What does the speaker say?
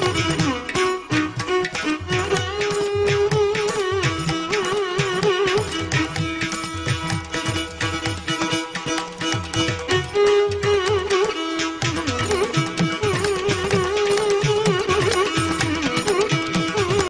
¡Gracias!